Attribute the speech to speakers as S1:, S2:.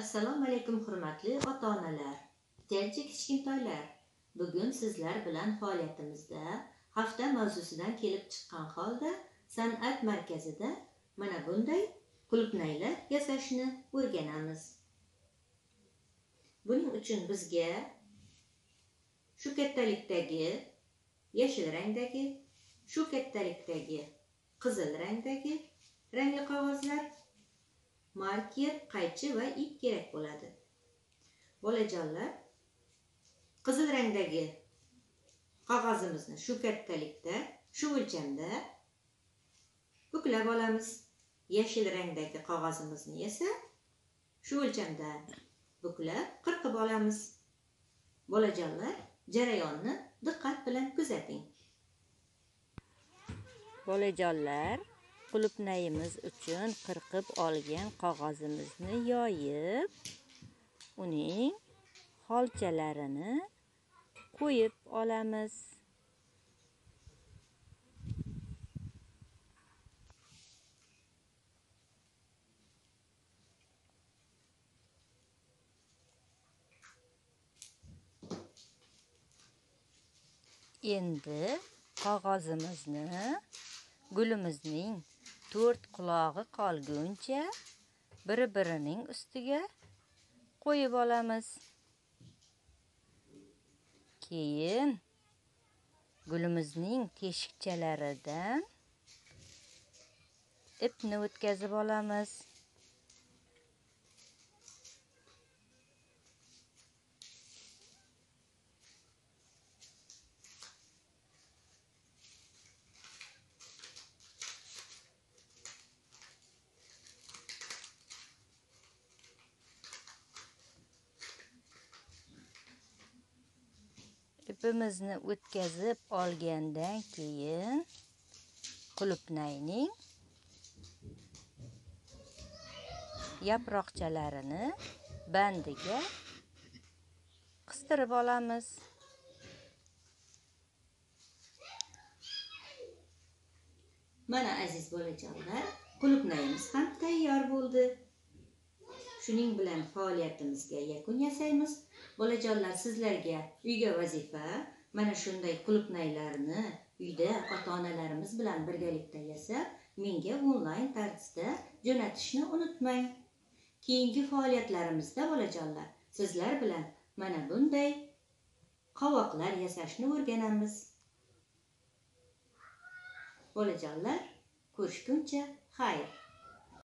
S1: assalomu alaykum hurmatli ota onalar jajji kichkintoylar. Bugun sizlar bilan faoliyatimizda hafta mavzusidan kelib chiqqan holda san'at markazida mana bunday qulupnaylar yasashni o'rganamiz. Buning uchun bizga shu kattalikdagi yashil rangdagi shu kattalikdagi qizil rangdagi rangli qog'ozlar marker qaychi va ip kerak bo'ladi? Bolajonlar qizil rangdagi qog'ozimizni shu kattalikda shu o'lchamda buklab olamiz. Yashil rangdagi qog'ozimizni esa shu o'lchamda buklab qirqib olamiz. Bolajonlar jarayonni diqqat bilan kuzating. Bolajonlar qulupnayimiz uchun qirqib olgan qog'ozimizni yoyib uning xolchalarini qo'yib olamiz. Endi qog'ozimizni gulimizning to'rt qulog'i qolguncha bir birining ustiga qo'yib olamiz. Keyin gulimizning teshikchalaridan ipni o'tkazib olamiz. Ipimizni o'tkazib olgandan keyin qulupnayning yaproqchalarini bandiga qistirib olamiz. Mana aziz bolajonlar qulupnayimiz ham tayyor bo'ldi. Shuning bilan faoliyatimizga yakun yasaymiz. Bolajonlar sizlarga uyga vazifa mana shunday qulupnaylarni uyda ota onalarimiz bilan birgalikda yasab menga onlayn tarzda jo'natishni unutmang. Keyingi faoliyatlarimizda bolajonlar sizlar bilan mana bunday qovoqlar yasashni o'rganamiz. Bolajonlar ko'rishguncha xayr.